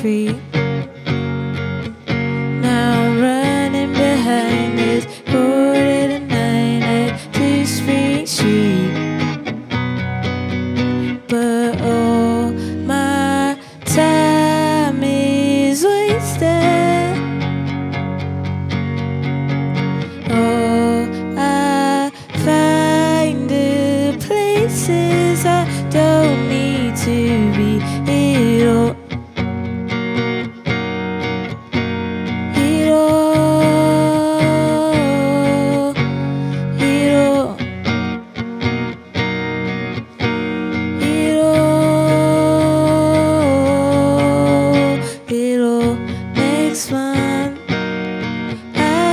free.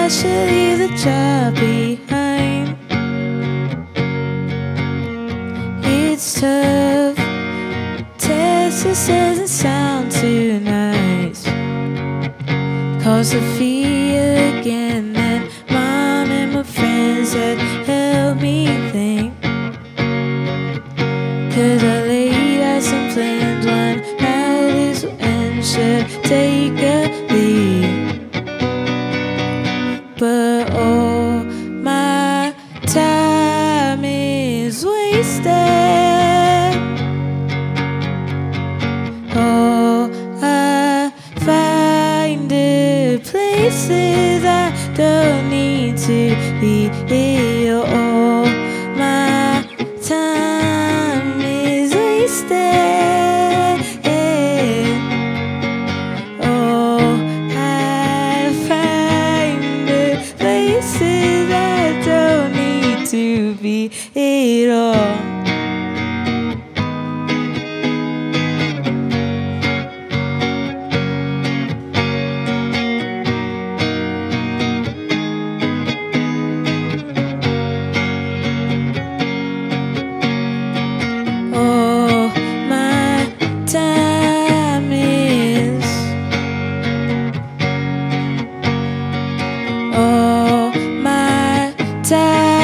I should leave the job behind. It's tough. Texas doesn't sound too nice. Call Sophia again, then mom and my friends that help me think. Cause I laid out some plans on how this will end. Should take a places I don't need to be here all my time is wasted Oh I find the places I don't need to be at all. time.